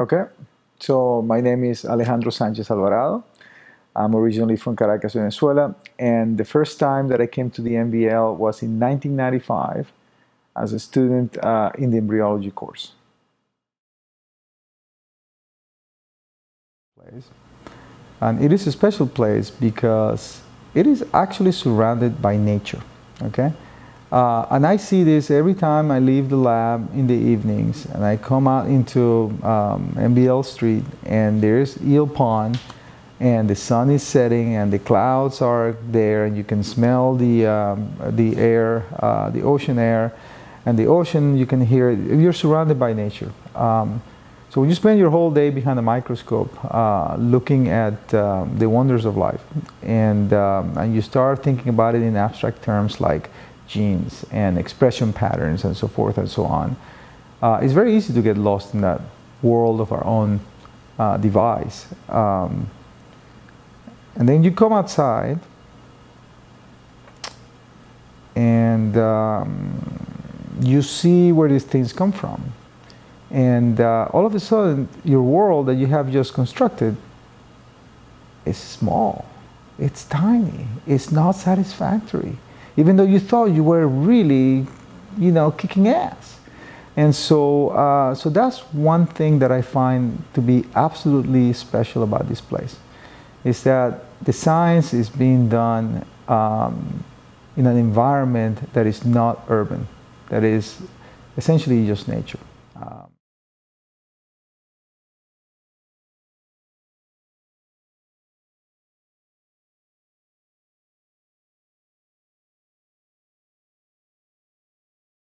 Okay, so my name is Alejandro Sanchez Alvarado. I'm originally from Caracas, Venezuela, and the first time that I came to the MBL was in 1995 as a student uh, in the embryology course. And it is a special place because it is actually surrounded by nature, okay? Uh, and I see this every time I leave the lab in the evenings and I come out into um, MBL Street and there's Eel Pond and the sun is setting and the clouds are there and you can smell the, um, the air, uh, the ocean air and the ocean you can hear, you're surrounded by nature. Um, so when you spend your whole day behind a microscope uh, looking at um, the wonders of life and, um, and you start thinking about it in abstract terms like genes and expression patterns and so forth and so on. Uh, it's very easy to get lost in that world of our own uh, device. Um, and then you come outside and um, you see where these things come from. And uh, all of a sudden, your world that you have just constructed is small. It's tiny. It's not satisfactory even though you thought you were really, you know, kicking ass. And so, uh, so that's one thing that I find to be absolutely special about this place, is that the science is being done um, in an environment that is not urban, that is essentially just nature. Uh,